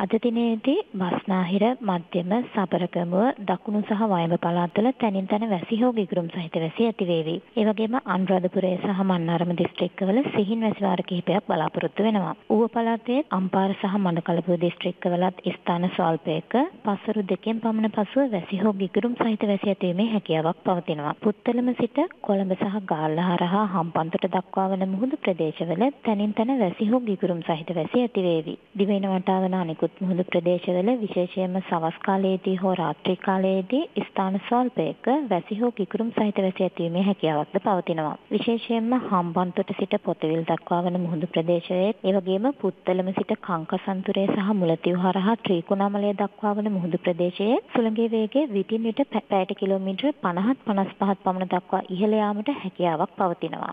අද දිනේදී බස්නාහිර මධ්‍යම සබරගමුව දකුණු සහ වයඹ පළාත්වල තැනින් තැන වැසි හෝ ගිගුරුම් සහිත වැසි ඇති වේවි. ඒ වගේම අනුරාධපුරය සහ මන්නාරම දිස්ත්‍රික්කවල සිහින් වැසි වාර කිහිපයක් බලාපොරොත්තු වෙනවා. ඌව පළාතේ අම්පාර සහ මඩකලපුව දිස්ත්‍රික්කවලත් ස්ථාන ස්වල්පයක පසරු දෙකෙන් පමණ පසුව වැසි හෝ ගිගුරුම් සහිත වැසි ඇතිවීමේ හැකියාවක් පවතිනවා. පුත්තලම සිට කොළඹ සහ ගාල්ල හරහා හම්බන්තොට දක්වා වන මුහුදු ප්‍රදේශවල තැනින් තැන වැසි හෝ ගිගුරුම් සහිත වැසි ඇති වේවි. දිවයින වටා වන අනෙකුත් මුහුදු ප්‍රදේශවල විශේෂයෙන්ම සවස් කාලයේදී හෝ රාත්‍රී කාලයේදී ස්ථාන ස්වල්පයක වැසි හෝ ගිගුරුම් සහිත වැසි ඇතිවීමේ හැකියාවක්ද පවතිනවා. විශේෂයෙන්ම හම්බන්තොට සිට පොතවිල් දක්වා වන මුහුදු ප්‍රදේශයේ ඒ වගේම පුත්තලම සිට කංකසන්තුරේ සහ මුලතිව් හරහා ත්‍රිකුණාමලය දක්වා වන මුහුදු ප්‍රදේශයේ සුළඟේ වේගය විටින් විට පැයට කිලෝමීටර් 50 55 පමණ දක්වා ඉහළ යාමට හැකියාවක් පවතිනවා.